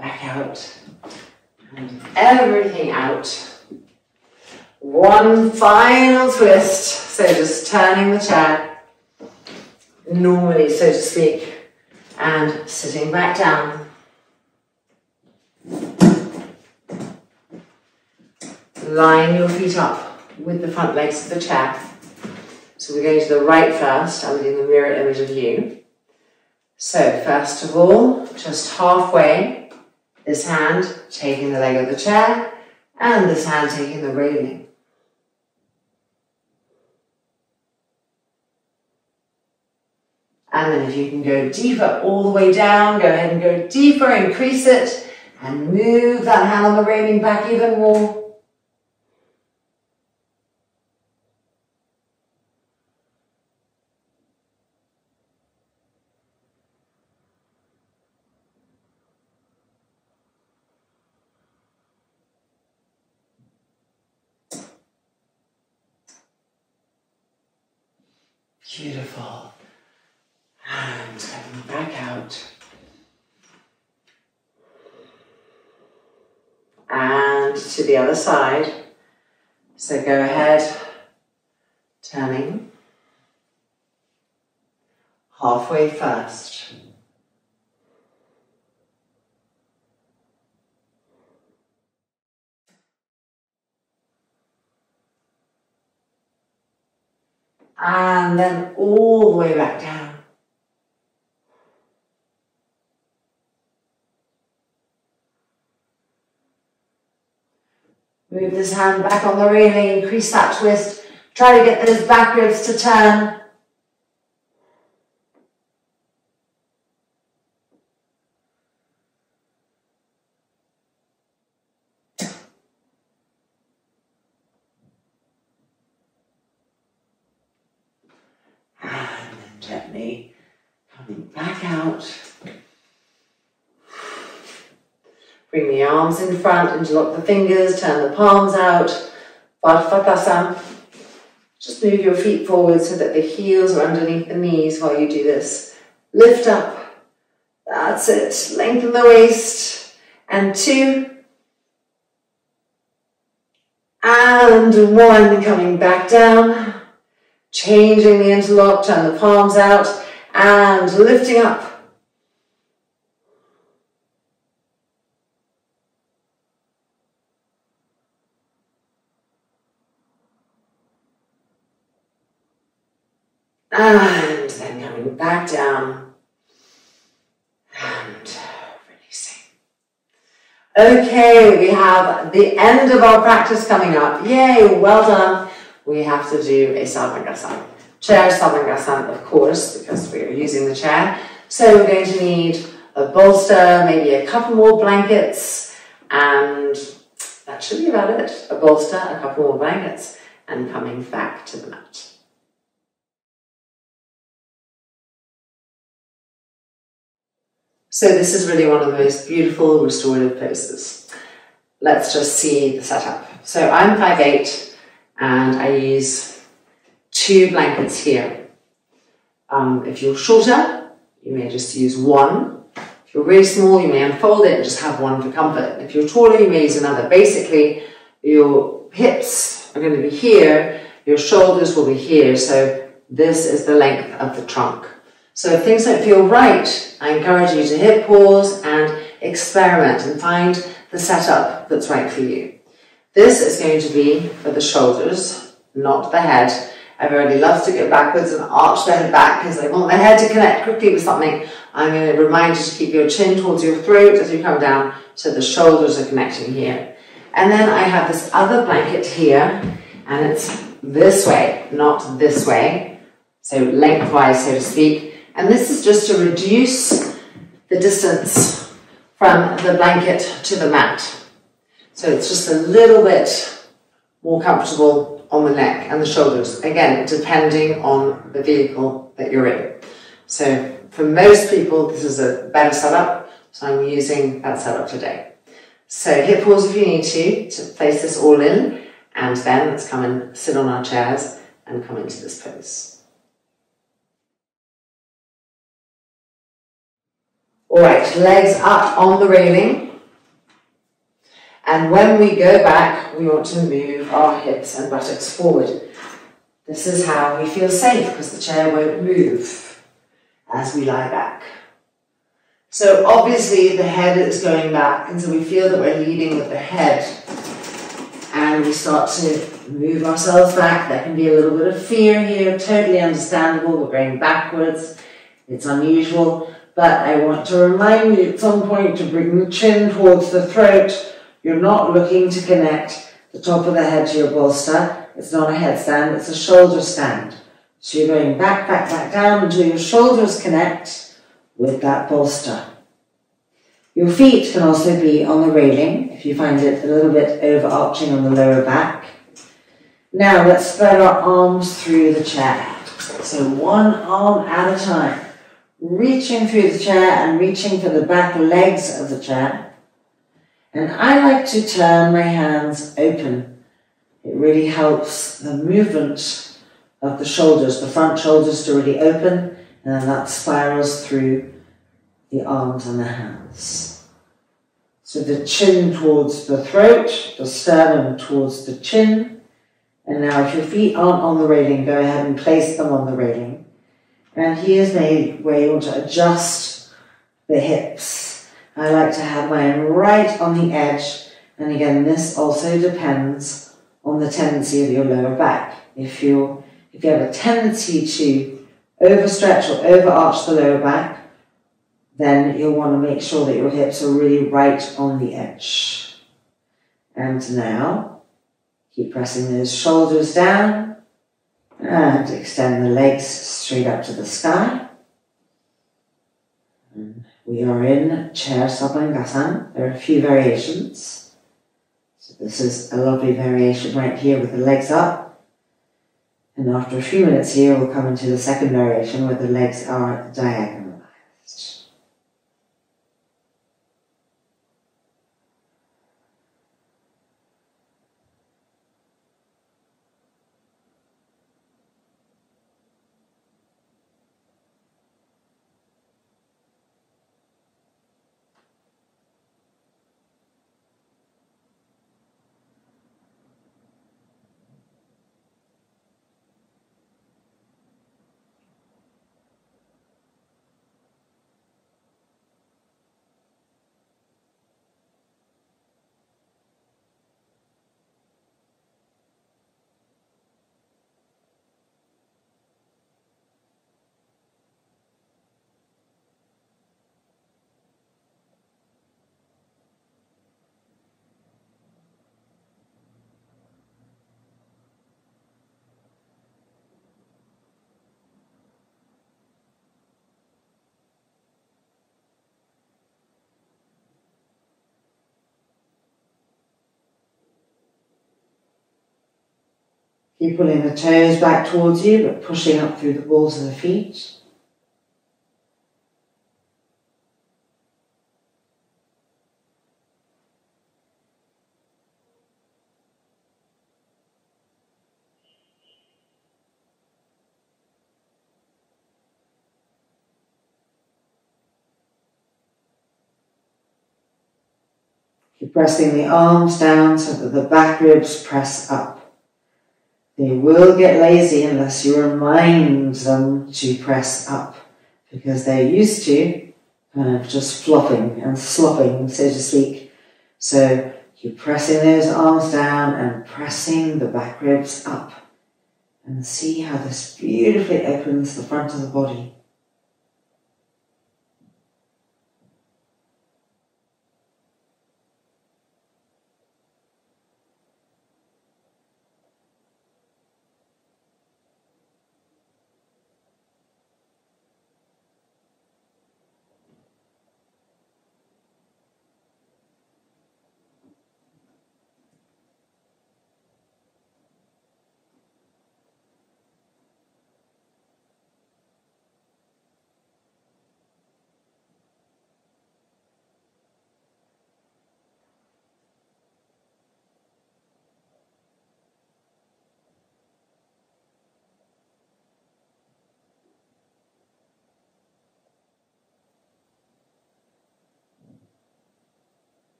chair. out and everything out. One final twist. So just turning the chair normally, so to speak, and sitting back down. Line your feet up with the front legs of the chair. So we're going to the right first. I'm doing the mirror image of you. So first of all, just halfway, this hand taking the leg of the chair, and this hand taking the railing. And then if you can go deeper all the way down, go ahead and go deeper, increase it, and move that hand on the railing back even more. Beautiful. And coming back out. And to the other side. So go ahead, turning. Halfway first. And then all the way back down. Move this hand back on the railing, increase that twist. Try to get those back ribs to turn. And then gently coming back out. Bring the arms in front, interlock the fingers, turn the palms out. Parvatasana. Just move your feet forward so that the heels are underneath the knees while you do this. Lift up. That's it. Lengthen the waist. And two. And one. Coming back down. Changing the interlock. Turn the palms out. And lifting up. And then coming back down and releasing. Okay, we have the end of our practice coming up. Yay, well done. We have to do a Sarvangasana. Chair Sarvangasana, of course, because we are using the chair. So we're going to need a bolster, maybe a couple more blankets, and that should be about it. A bolster, a couple more blankets, and coming back to the mat. So this is really one of the most beautiful restorative places. Let's just see the setup. So I'm 5'8", and I use two blankets here. Um, if you're shorter, you may just use one. If you're really small, you may unfold it and just have one for comfort. If you're taller, you may use another. Basically, your hips are going to be here, your shoulders will be here, so this is the length of the trunk. So if things don't feel right, I encourage you to hit pause and experiment and find the setup that's right for you. This is going to be for the shoulders, not the head. Everybody loves to get backwards and arch their head back because they want their head to connect quickly with something. I'm going to remind you to keep your chin towards your throat as you come down so the shoulders are connecting here. And then I have this other blanket here and it's this way, not this way. So lengthwise, so to speak. And this is just to reduce the distance from the blanket to the mat. So it's just a little bit more comfortable on the neck and the shoulders. Again, depending on the vehicle that you're in. So for most people, this is a better setup. So I'm using that setup today. So hit pause if you need to, to place this all in. And then let's come and sit on our chairs and come into this pose. All right, legs up on the railing. And when we go back, we want to move our hips and buttocks forward. This is how we feel safe because the chair won't move as we lie back. So obviously the head is going back and so we feel that we're leading with the head and we start to move ourselves back. There can be a little bit of fear here, totally understandable. We're going backwards. It's unusual. But I want to remind you at some point to bring the chin towards the throat. You're not looking to connect the top of the head to your bolster. It's not a headstand, it's a shoulder stand. So you're going back, back, back down until your shoulders connect with that bolster. Your feet can also be on the railing if you find it a little bit overarching on the lower back. Now let's spread our arms through the chair. So one arm at a time reaching through the chair and reaching for the back legs of the chair. And I like to turn my hands open. It really helps the movement of the shoulders, the front shoulders to really open, and then that spirals through the arms and the hands. So the chin towards the throat, the sternum towards the chin. And now if your feet aren't on the railing, go ahead and place them on the railing. And here's where you want to adjust the hips. I like to have mine right on the edge. And again, this also depends on the tendency of your lower back. If your If you have a tendency to overstretch or overarch the lower back, then you'll want to make sure that your hips are really right on the edge. And now, keep pressing those shoulders down and extend the legs straight up to the sky. We are in Chair Sarvangasana. There are a few variations. So this is a lovely variation right here with the legs up. And after a few minutes here, we'll come into the second variation where the legs are diagonal. Keep pulling the toes back towards you, but pushing up through the balls of the feet. Keep pressing the arms down so that the back ribs press up. They will get lazy unless you remind them to press up because they're used to kind of just flopping and slopping, so to speak. So you're pressing those arms down and pressing the back ribs up. And see how this beautifully opens the front of the body.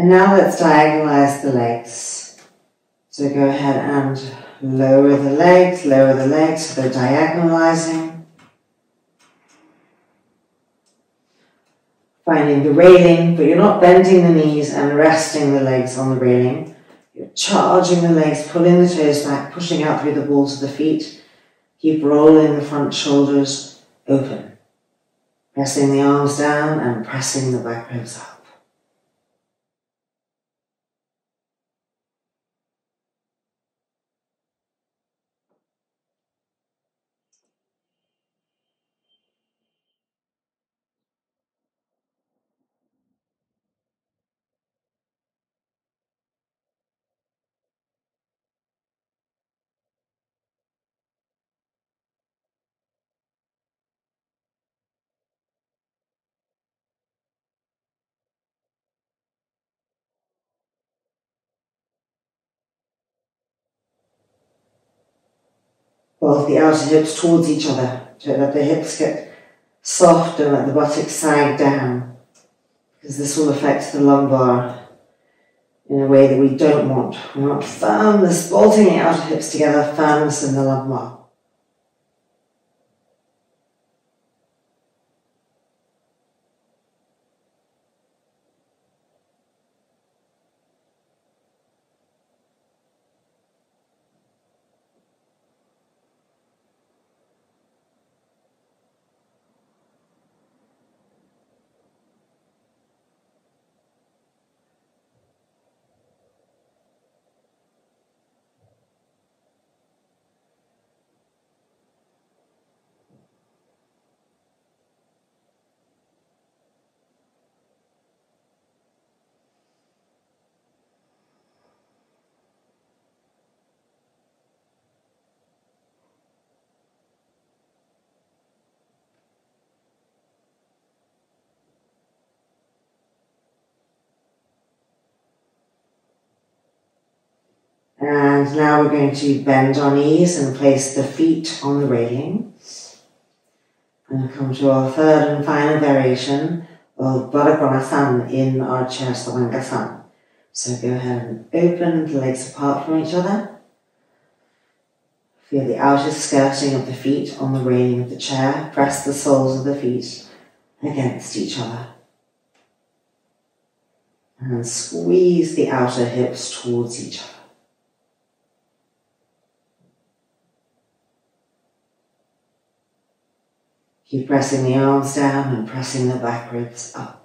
And now let's diagonalize the legs. So go ahead and lower the legs, lower the legs so they're diagonalizing. Finding the railing, but you're not bending the knees and resting the legs on the railing. You're charging the legs, pulling the toes back, pushing out through the balls of the feet. Keep rolling the front shoulders open. Pressing the arms down and pressing the back ribs up. The outer hips towards each other. So let the hips get soft and let the buttocks sag down. Because this will affect the lumbar in a way that we don't want. We want firmness, bolting the outer hips together, firmness in the lumbar. And now we're going to bend our knees and place the feet on the railing. And come to our third and final variation of Baddha Konasana in our chair Sarvangasana. So go ahead and open the legs apart from each other. Feel the outer skirting of the feet on the railing of the chair. Press the soles of the feet against each other. And squeeze the outer hips towards each other. Keep pressing the arms down and pressing the back ribs up.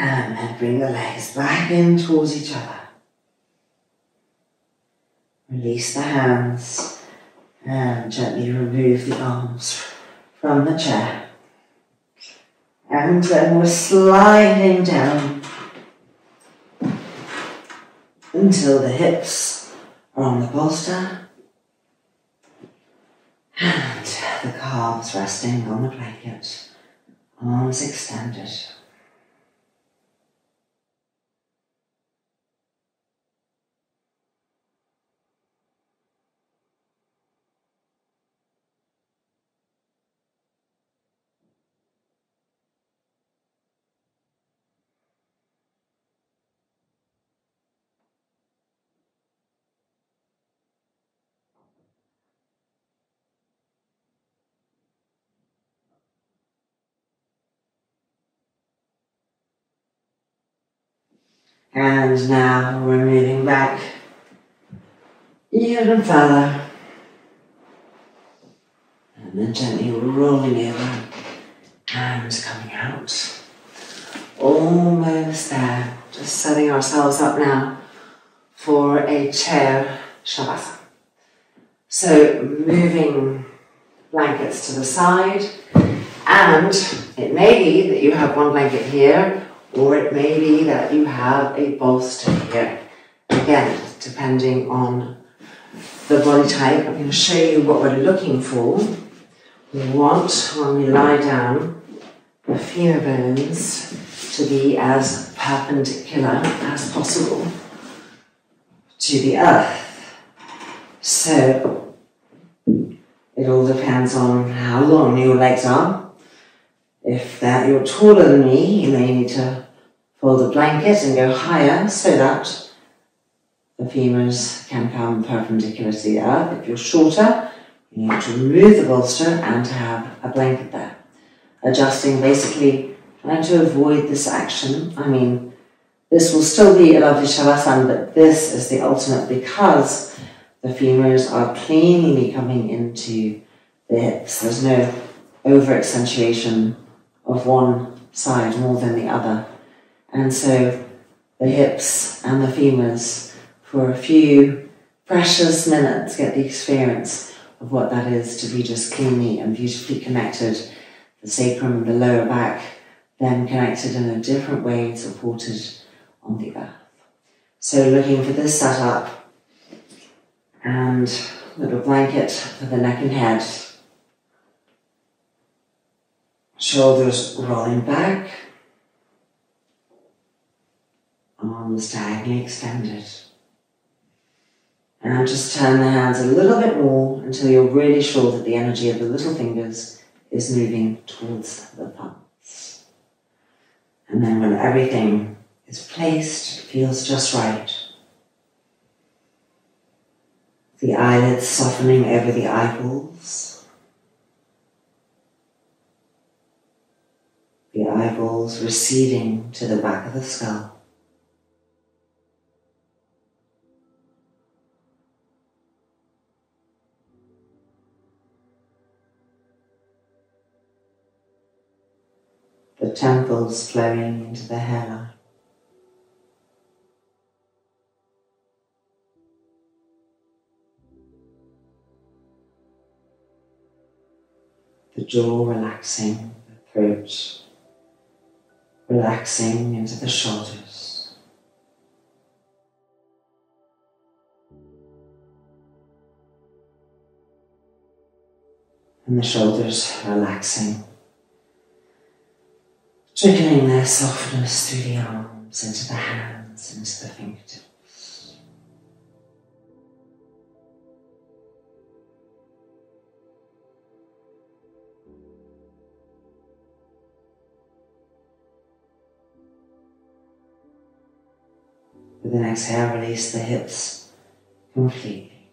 Um, and then bring the legs back in towards each other. Release the hands and gently remove the arms from the chair. And then we're sliding down until the hips are on the bolster and the calves resting on the blanket, arms extended. And now we're moving back even further. And then gently rolling over, hands coming out. Almost there. Just setting ourselves up now for a chair shavasana. So moving blankets to the side, and it may be that you have one blanket here or it may be that you have a bolster here. Again, depending on the body type, I'm going to show you what we're looking for. We want, when we lie down, the femur bones to be as perpendicular as possible to the earth. So, it all depends on how long your legs are. If that you're taller than me, you may need to fold the blanket and go higher so that the femurs can come perpendicular to the earth. If you're shorter, you need to remove the bolster and to have a blanket there. Adjusting basically, trying to avoid this action. I mean, this will still be a lovely shavasana, but this is the ultimate because the femurs are plainly coming into the hips. There's no over accentuation of one side more than the other. And so the hips and the femurs, for a few precious minutes, get the experience of what that is to be just cleanly and beautifully connected. The sacrum and the lower back, then connected in a different way, and supported on the earth. So looking for this setup and little blanket for the neck and head. Shoulders rolling back, arms diagonally extended. And just turn the hands a little bit more until you're really sure that the energy of the little fingers is moving towards the thumbs. And then when everything is placed, feels just right. The eyelids softening over the eyeballs. The eyeballs receding to the back of the skull. The temples flowing into the hairline. the jaw relaxing, the throat relaxing into the shoulders. And the shoulders relaxing, trickling their softness through the arms, into the hands, into the fingertips. With an exhale, release the hips completely.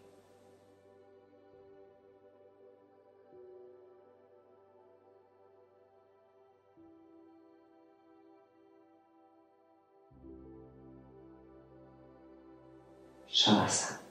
Shavasana.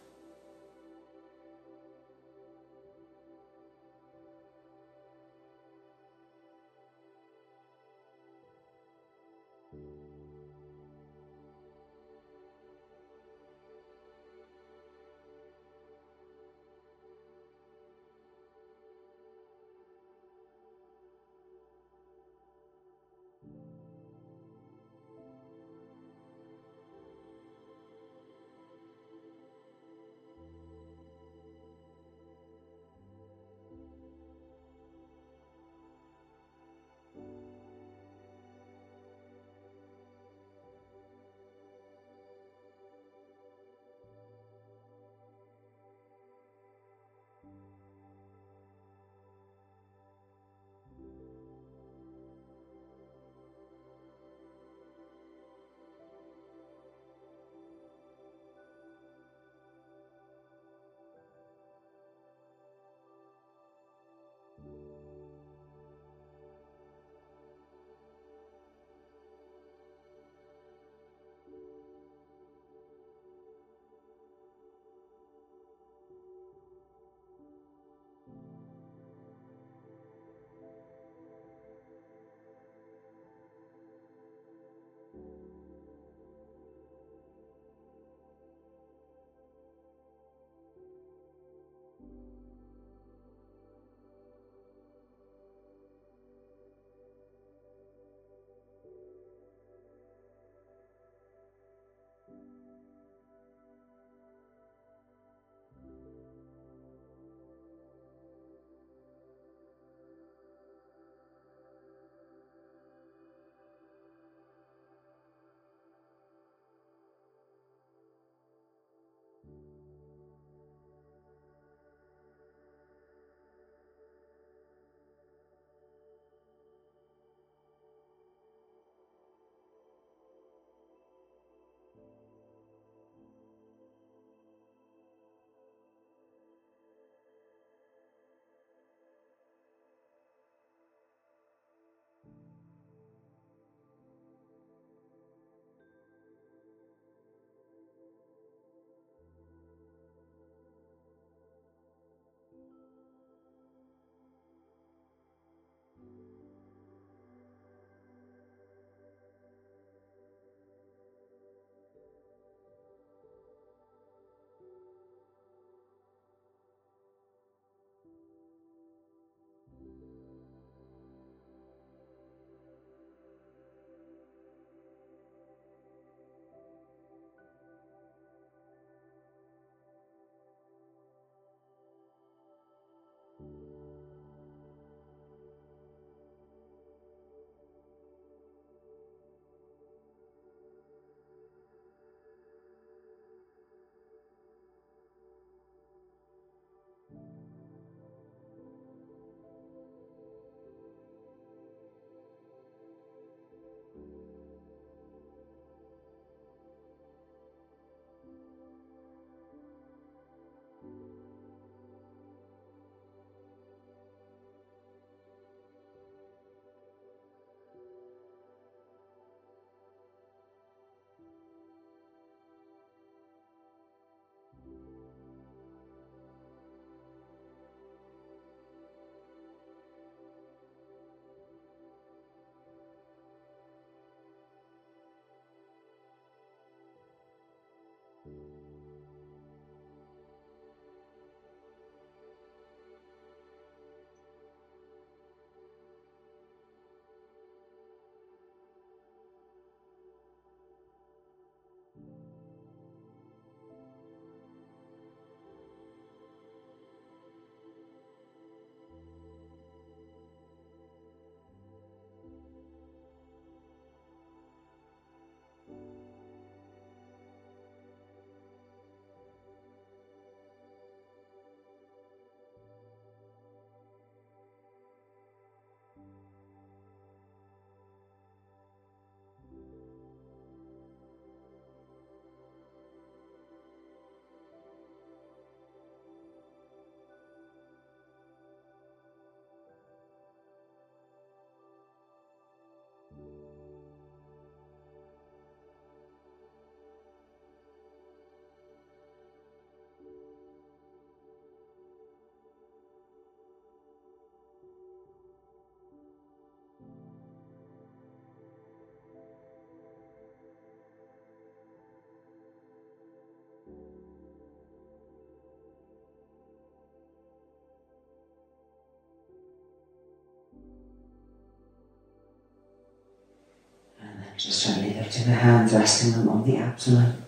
Just gently lifting the hands, resting them on the abdomen.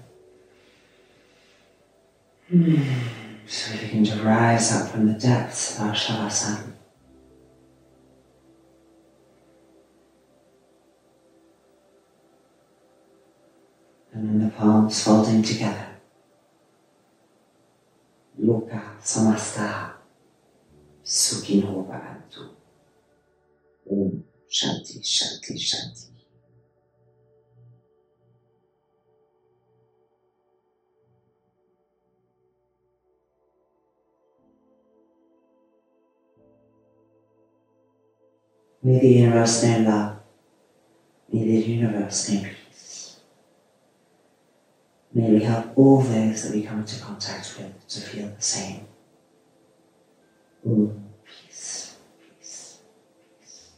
Hmm. So we begin to rise up from the depths of our Shavasana. And then the palms folding together. Loka Samasta Sukhino Bhavantu. Om Shanti Shanti Shanti. May the universe know love. May the universe know peace. May we help all those that we come into contact with to feel the same. Ooh, peace, peace, peace.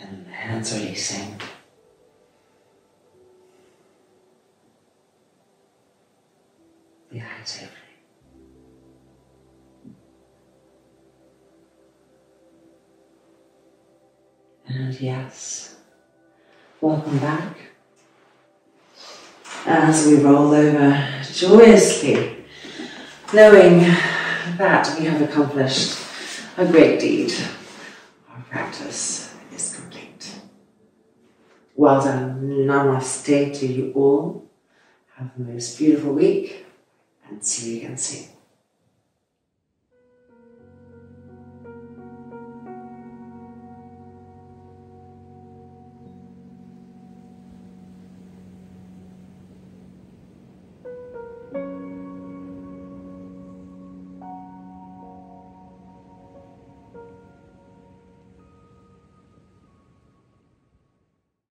And the hands releasing. Eyes. And yes, welcome back. As we roll over joyously, knowing that we have accomplished a great deed. Our practice is complete. Well done. Namaste to you all. Have the most beautiful week and see again soon.